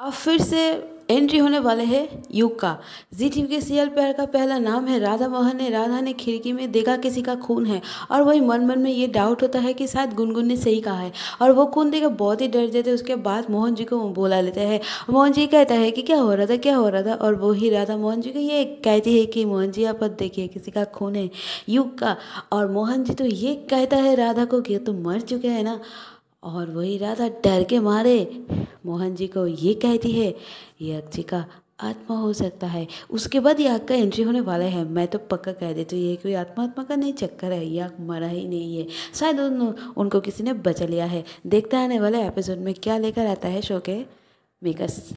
अब फिर से एंट्री होने वाले हैं युग का जी टी के सीरियल प्यार का पहला नाम है राधा मोहन ने। राधा ने खिड़की में देखा किसी का खून है और वही मन मन में ये डाउट होता है कि शायद गुनगुन ने सही कहा है। और वो खून देकर बहुत ही डर जाते उसके बाद मोहन जी को बोला लेते हैं। मोहन जी कहता है कि क्या हो रहा था? क्या हो रहा था? और वो ही राधा मोहन जी को ये कहती है कि मोहन जी, आप देखिए किसी का खून है। युग का और मोहन जी तो ये कहता है राधा को कि तुम मर चुके हैं ना। और वही राधा डर के मारे। मोहन जी को ये कहती है, ये जी का आत्मा हो सकता है। उसके बाद ये आग का एंट्री होने वाला है। मैं तो पक्का कह देती हूँ, ये कोई आत्मा आत्मा का नहीं चक्कर है। ये आग मरा ही नहीं है। शायद उन, उनको किसी ने बचा लिया है। देखते आने वाले एपिसोड में क्या लेकर आता है, शो के मेकर्स।